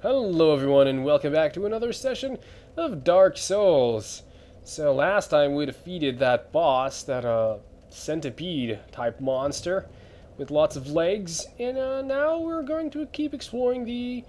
Hello everyone and welcome back to another session of Dark Souls. So last time we defeated that boss, that uh, centipede type monster with lots of legs, and uh, now we're going to keep exploring the,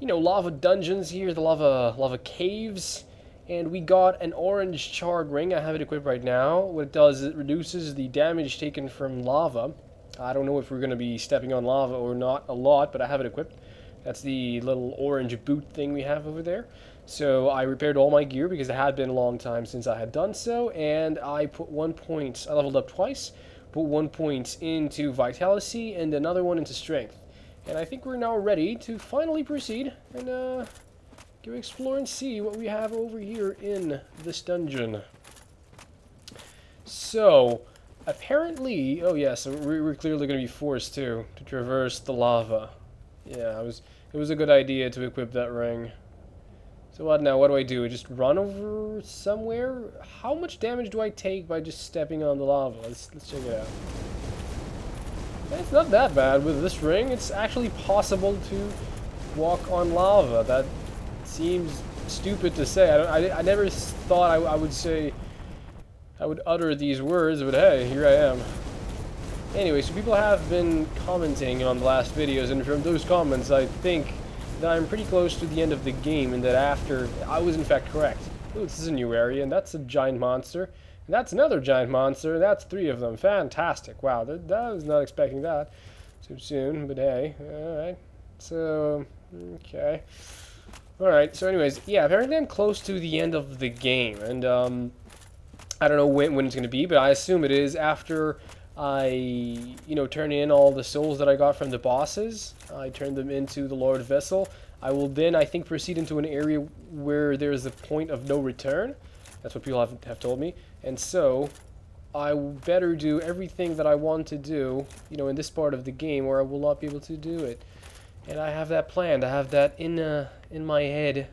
you know, lava dungeons here, the lava lava caves, and we got an orange charred ring. I have it equipped right now. What it does is it reduces the damage taken from lava. I don't know if we're going to be stepping on lava or not a lot, but I have it equipped. That's the little orange boot thing we have over there. So I repaired all my gear because it had been a long time since I had done so, and I put one point, I leveled up twice, put one point into vitality and another one into strength. And I think we're now ready to finally proceed and uh, go explore and see what we have over here in this dungeon. So, apparently, oh yeah, so we're clearly going to be forced to, to traverse the lava. Yeah, it was it was a good idea to equip that ring. So what now? What do I do? I Just run over somewhere? How much damage do I take by just stepping on the lava? Let's let's check it out. It's not that bad with this ring. It's actually possible to walk on lava. That seems stupid to say. I, I, I never thought I, I would say I would utter these words, but hey, here I am. Anyway, so people have been commenting on the last videos, and from those comments, I think that I'm pretty close to the end of the game, and that after, I was in fact correct. Ooh, this is a new area, and that's a giant monster. And that's another giant monster, and that's three of them. Fantastic. Wow, that, that was not expecting that so soon, but hey, alright. So, okay. Alright, so anyways, yeah, apparently I'm close to the end of the game, and, um, I don't know when, when it's going to be, but I assume it is after I, you know, turn in all the souls that I got from the bosses. I turn them into the Lord Vessel. I will then, I think, proceed into an area where there's a point of no return. That's what people have, have told me. And so, I better do everything that I want to do, you know, in this part of the game, or I will not be able to do it. And I have that planned. I have that in uh, in my head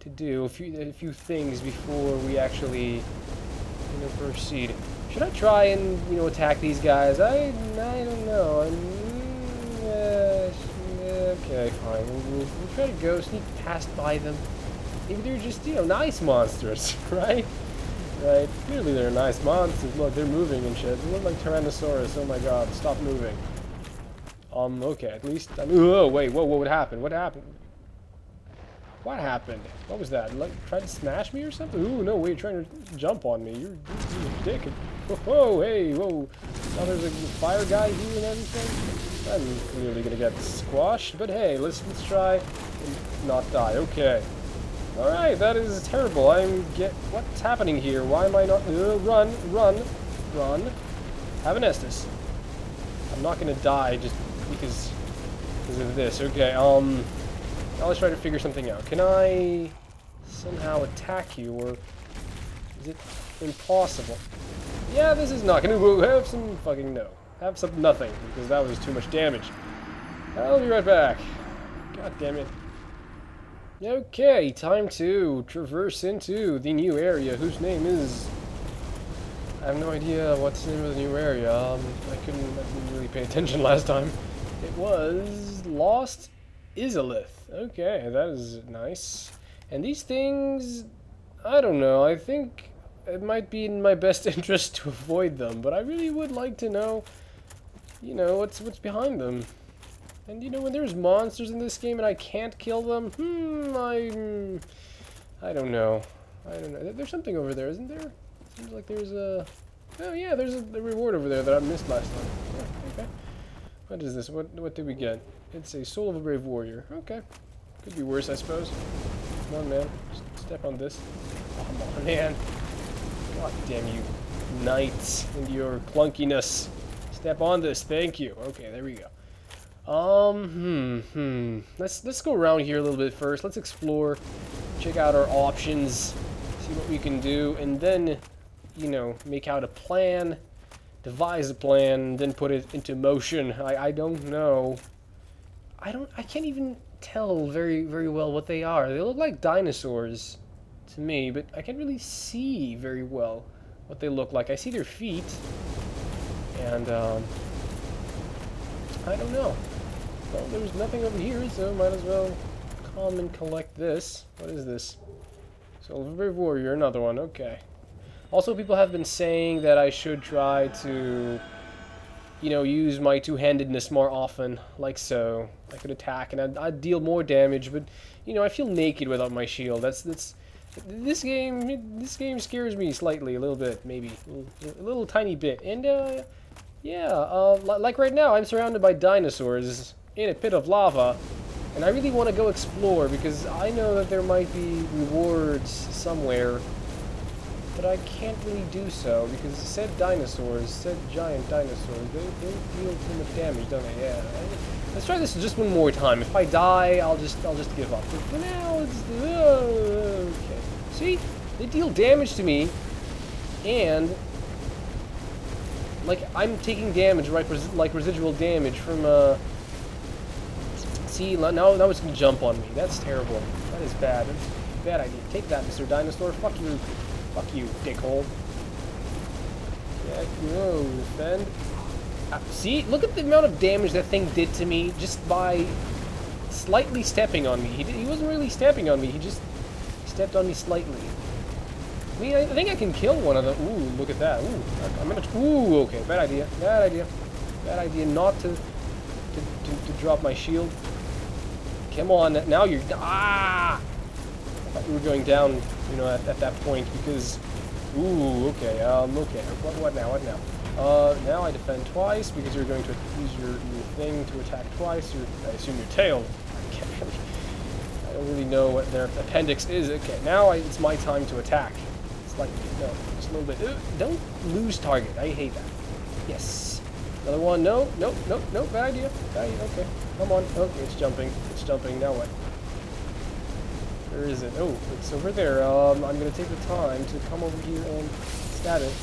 to do a few a few things before we actually, you know, proceed. Should I try and, you know, attack these guys? I, I don't know. I'm, uh, okay, fine. We'll, we'll, try to go sneak past by them. Maybe they're just, you know, nice monsters, right? Right? Clearly they're nice monsters. Look, they're moving and shit. They look like Tyrannosaurus. Oh my god, stop moving. Um, okay, at least... I mean, oh, wait, whoa, what would happen? What happened? What happened? What was that? Like, trying to smash me or something? Ooh, no, wait, you're trying to jump on me. You're, you're a dick. Whoa, hey, whoa. Now there's a fire guy here and everything. I'm clearly gonna get squashed, but hey, let's let's try and not die. Okay. Alright, that is terrible. I'm get what's happening here? Why am I not uh, run, run, run. Have an Estus. I'm not gonna die just because because of this. Okay, um now let's try to figure something out. Can I somehow attack you or is it impossible? Yeah, this is not gonna have some fucking no. Have some nothing, because that was too much damage. I'll be right back. God damn it. Okay, time to traverse into the new area, whose name is... I have no idea what's the name of the new area. Um, I couldn't, I didn't really pay attention last time. It was Lost Izalith. Okay, that is nice. And these things, I don't know, I think it might be in my best interest to avoid them, but I really would like to know, you know, what's what's behind them. And you know, when there's monsters in this game and I can't kill them, hmm, I'm, I don't know. I don't know. There's something over there, isn't there? Seems like there's a, oh yeah, there's a, a reward over there that I missed last time. Yeah, okay. What is this? What what did we get? It's a soul of a brave warrior. Okay. Could be worse, I suppose. Come on, man. Step on this. Come on, man. God damn you, knights, and your clunkiness. Step on this, thank you. Okay, there we go. Um, hmm, hmm. Let's let's go around here a little bit first. Let's explore, check out our options, see what we can do, and then, you know, make out a plan, devise a plan, then put it into motion. I I don't know. I don't. I can't even tell very very well what they are. They look like dinosaurs to me, but I can't really see very well what they look like. I see their feet, and um, I don't know. Well, there's nothing over here, so might as well come and collect this. What is this? So, Silver Warrior, another one, okay. Also, people have been saying that I should try to, you know, use my two-handedness more often, like so. I could attack and I'd, I'd, deal more damage, but, you know, I feel naked without my shield. That's, that's, this game, this game scares me slightly, a little bit, maybe. A little, tiny bit. And, uh, yeah, uh, like right now, I'm surrounded by dinosaurs in a pit of lava, and I really want to go explore because I know that there might be rewards somewhere, but I can't really do so because said dinosaurs, said giant dinosaurs, they, they deal too much damage, don't they? Yeah. Let's try this just one more time. If I die, I'll just I'll just give up. But for now, it's uh, okay. See, they deal damage to me, and like, I'm taking damage, right, res like residual damage from, uh... See, now, now it's gonna jump on me. That's terrible. That is bad. That's bad idea. Take that, Mr. Dinosaur. Fuck you. Fuck you, dickhole. Yeah, no, defend. Uh, see, look at the amount of damage that thing did to me just by slightly stepping on me. He, did, he wasn't really stepping on me, he just stepped on me slightly. I think I can kill one of them. Ooh, look at that. Ooh, I'm gonna. Ooh, okay, bad idea. Bad idea. Bad idea not to to, to, to drop my shield. Come on, now you're. Ah! I thought you were going down, you know, at, at that point because. Ooh, okay. Um, okay. What, what now? What now? Uh, now I defend twice because you're going to use your, your thing to attack twice. Your, I assume your tail. Don't really know what their appendix is. Okay, now I, it's my time to attack. It's Like No, just a little bit. Don't lose target. I hate that. Yes. Another one. No, no, no, no. Bad idea. Bad idea. Okay. Come on. Okay, it's jumping. It's jumping. Now what? Where is it? Oh, it's over there. Um, I'm going to take the time to come over here and stab it.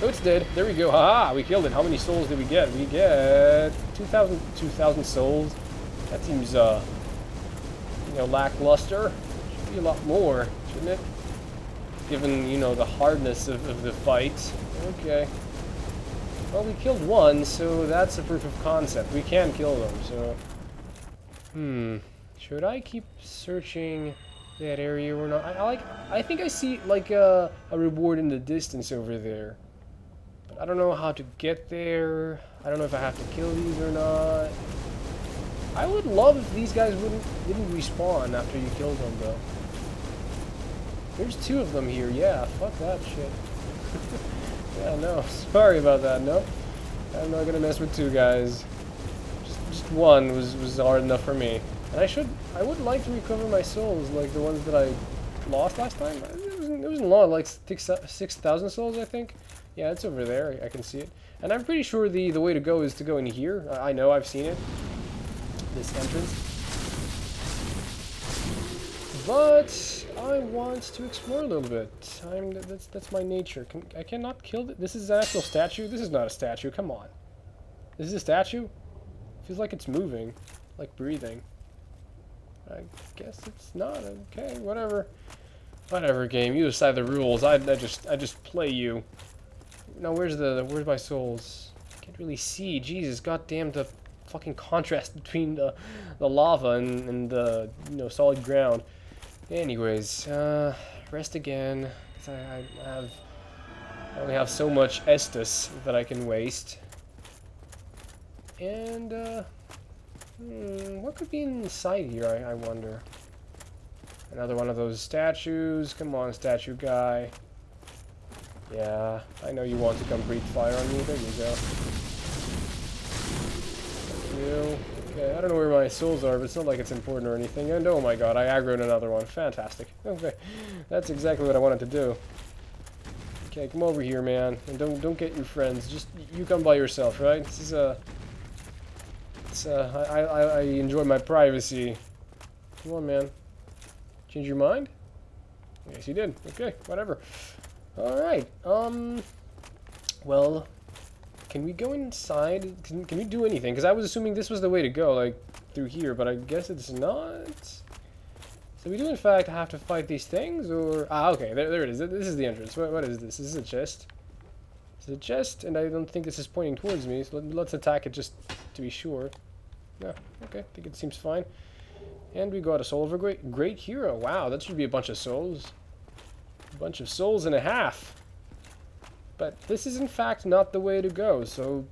Oh, it's dead. There we go. Ha! We killed it. How many souls did we get? We get 2,000 2,000 souls. That seems, uh, you know, lackluster. Should be a lot more, shouldn't it? given, you know, the hardness of, of the fight. Okay. Well, we killed one, so that's a proof of concept. We can kill them, so... Hmm. Should I keep searching that area or not? I, I like... I think I see, like, a, a reward in the distance over there. But I don't know how to get there. I don't know if I have to kill these or not. I would love if these guys wouldn't didn't respawn after you killed them, though. There's two of them here. Yeah, fuck that shit. yeah, no. Sorry about that. no. I'm not gonna mess with two guys. Just, just one was, was hard enough for me. And I should, I would like to recover my souls, like the ones that I lost last time. It wasn't, it wasn't long, like 6,000 souls, I think. Yeah, it's over there. I can see it. And I'm pretty sure the, the way to go is to go in here. I, I know, I've seen it. This entrance. But I want to explore a little bit. I'm, that's that's my nature. Can, I cannot kill th this. Is an actual statue. This is not a statue. Come on. This is a statue. Feels like it's moving, like breathing. I guess it's not. Okay, whatever. Whatever, game. You decide the rules. I, I just I just play you. Now where's the where's my souls? Can't really see. Jesus, goddamn the fucking contrast between the the lava and, and the you know solid ground. Anyways, uh, rest again. Cause I, I have, I only have so much Estus that I can waste. And, uh, hmm, what could be inside here, I, I wonder? Another one of those statues. Come on, statue guy. Yeah, I know you want to come breathe fire on me. There you go. Okay, I don't know where my souls are, but it's not like it's important or anything. And oh my god, I aggroed another one. Fantastic. Okay, that's exactly what I wanted to do. Okay, come over here, man, and don't don't get your friends. Just you come by yourself, right? This is a. It's uh, I I I enjoy my privacy. Come on, man. Change your mind? Yes, you did. Okay, whatever. All right. Um. Well, can we go inside? Can, can we do anything? Because I was assuming this was the way to go, like, through here, but I guess it's not. So we do, in fact, have to fight these things, or... Ah, okay, there, there it is. This is the entrance. What, what is this? This is a chest. It's a chest, and I don't think this is pointing towards me, so let, us attack it just to be sure. No, okay, I think it seems fine. And we got a soul of a great, great hero. Wow, that should be a bunch of souls. A bunch of souls and a half. But this is in fact not the way to go, so...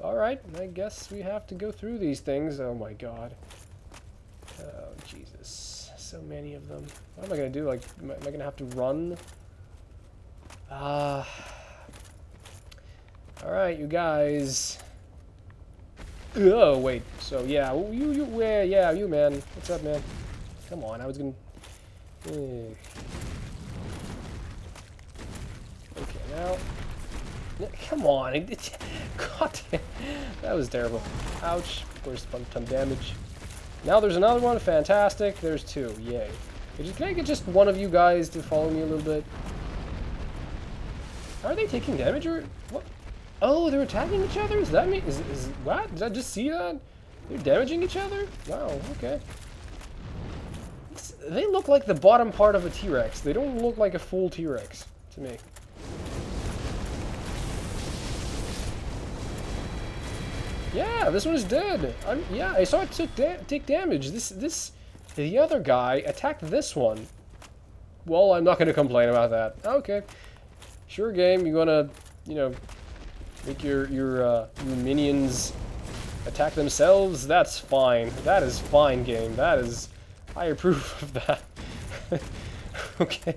Alright, I guess we have to go through these things. Oh my god. Oh, Jesus. So many of them. What am I going to do? Like, am I, going to have to run? Ah... Uh, Alright, you guys. Oh, wait. So, yeah, you, you, where, yeah, you, man. What's up, man? Come on, I was gonna... Eh. Okay, now... Come on. God damn. That was terrible. Ouch. Of course, ton, ton damage. Now there's another one. Fantastic. There's two. Yay. Can I get just one of you guys to follow me a little bit? Are they taking damage or... What? Oh, they're attacking each other? Is that me? Is, is what? Did I just see that? They're damaging each other? Wow, okay. It's, they look like the bottom part of a T-Rex. They don't look like a full T-Rex to me. Yeah, this one is dead. I'm, yeah, I saw it took da take damage. This, this, the other guy attacked this one. Well, I'm not going to complain about that. Okay. Sure game, you want to, you know, Make your your, uh, your minions attack themselves. That's fine. That is fine, game. That is, I approve of that. okay,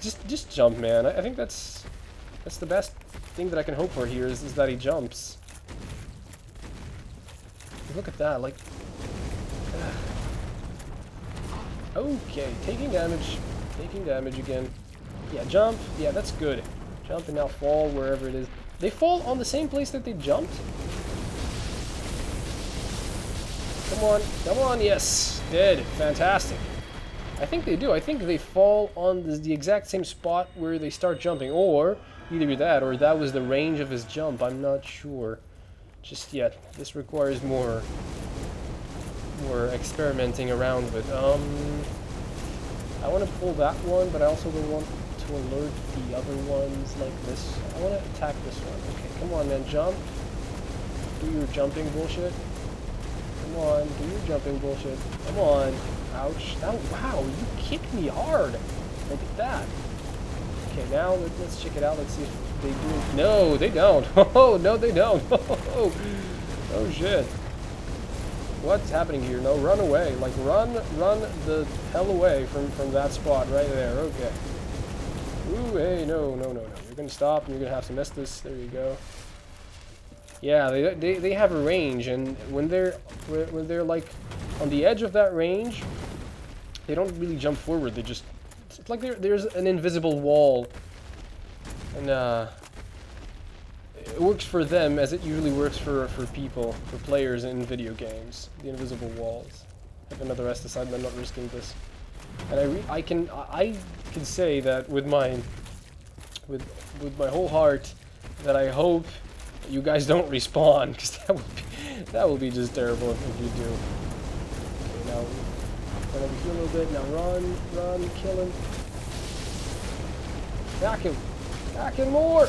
just just jump, man. I, I, think that's that's the best thing that I can hope for here is, is that he jumps. Look at that, like. Okay, taking damage, taking damage again. Yeah, jump. Yeah, that's good. Jump and now fall wherever it is. They fall on the same place that they jumped? Come on, come on, yes. Dead, fantastic. I think they do. I think they fall on the, the, exact same spot where they start jumping. Or, either that, or that was the range of his jump. I'm not sure just yet. This requires more, more experimenting around with. Um, I want to pull that one, but I also don't want to alert the other ones like this. I want to attack this one. Okay, come on man, jump. Do your jumping bullshit. Come on, do your jumping bullshit. Come on. Ouch. That, wow, you kicked me hard. Look at that. Okay, now let, us check it out. Let's see if they do. No, they don't. Oh, no, they don't. Oh, oh shit. What's happening here? No, run away. Like, run, run the hell away from, from that spot right there. Okay. Ooh, hey, no, no, no, no. You're gonna stop and you're gonna have to miss this. There you go. Yeah, they, they, they have a range, and when they're when they're like on the edge of that range, they don't really jump forward. They just it's like there's an invisible wall, and uh, it works for them as it usually works for for people, for players in video games. The invisible walls. Have another rest aside, I'm not risking this. And I I can I can say that with my with with my whole heart that I hope you guys don't respawn because that would be that will be just terrible if, you do. Okay, now run over here a little bit. Now run, run, kill him. Back him, him more.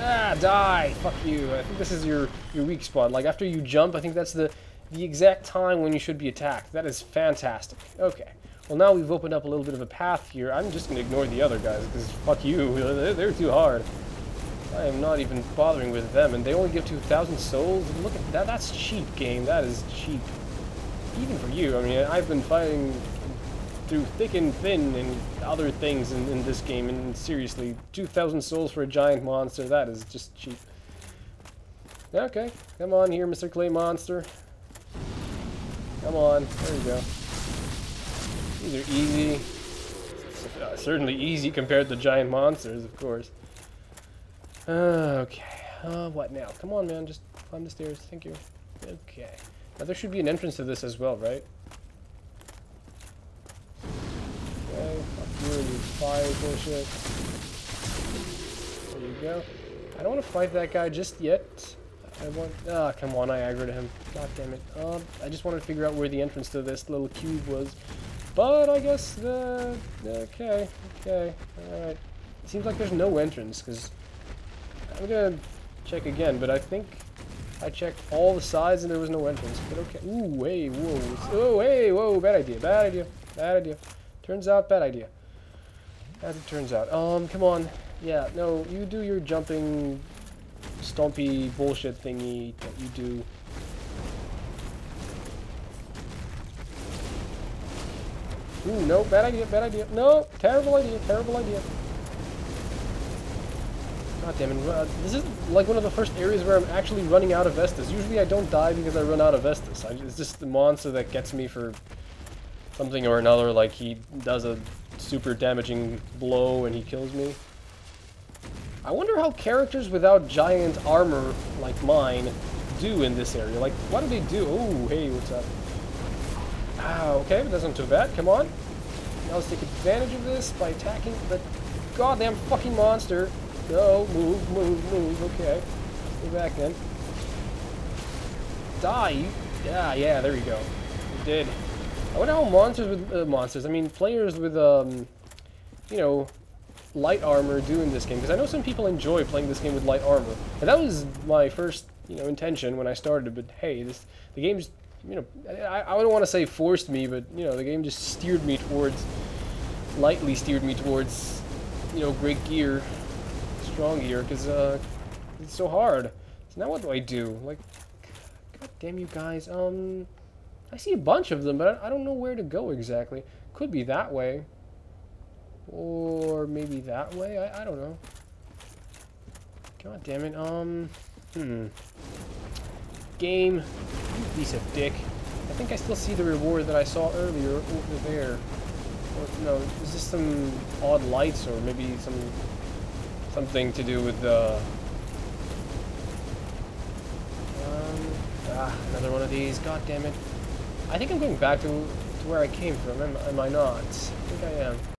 Ah, die! Fuck you. I think this is your your weak spot. Like after you jump, I think that's the the exact time when you should be attacked. That is fantastic. Okay. Well, now we've opened up a little bit of a path here. I'm just going to ignore the other guys, because fuck you. They're, they're, too hard. I am not even bothering with them, and they only give 2,000 souls? Look at that. That's cheap, game. That is cheap. Even for you. I mean, I've been fighting through thick and thin and other things in, in this game, and seriously, 2,000 souls for a giant monster, that is just cheap. Okay, come on here, Mr. Clay Monster. Come on, there you go. These are easy. Uh, certainly easy compared to giant monsters, of course. Uh, okay. Uh, what now? Come on, man. Just climb the stairs. Thank you. Okay. Now there should be an entrance to this as well, right? Fire bullshit. There you go. I don't want to fight that guy just yet. I want... Ah, come on, I aggroed him. God damn it. Um, I just wanted to figure out where the entrance to this little cube was. But I guess the... Okay, okay, alright. Seems like there's no entrance, because... I'm gonna check again, but I think... I checked all the sides and there was no entrance. But okay. Ooh, hey, whoa. Oh, hey, whoa. Bad idea. Bad idea. Bad idea. Turns out, bad idea. As it turns out. Um, come on. Yeah, no, you do your jumping, stompy bullshit thingy that you do. Ooh, no, bad idea, bad idea. No, terrible idea, terrible idea. God damn it, uh, this is like one of the first areas where I'm actually running out of Estus. Usually I don't die because I run out of Estus. I, it's just the monster that gets me for something or another, like he does a super damaging blow and he kills me. I wonder how characters without giant armor like mine do in this area. Like, what do they do? Oh, hey, what's up? Ah, okay, but not too bad. Come on. Now let's take advantage of this by attacking the goddamn fucking monster. No, move, move, move. Okay. Go back then. Die. Yeah, yeah, there you go. You did. I wonder how monsters with uh, monsters, I mean players with um you know, light armor do in this game because I know some people enjoy playing this game with light armor. And that was my first, you know, intention when I started, but hey, this the game's you know, I, I don't want to say forced me, but, you know, the game just steered me towards, lightly steered me towards, you know, great gear, strong gear, because, uh, it's so hard. So now what do I do? Like, god damn you guys, um, I see a bunch of them, but I, don't know where to go exactly. Could be that way. Or maybe that way? I, I don't know. God damn it, um, hmm game. You piece of dick. I think I still see the reward that I saw earlier over there. Or, no, is this some odd lights or maybe some something to do with the... Um, ah, another one of these. God damn it. I think I'm going back to, to where I came from. Am, am I not? I think I am.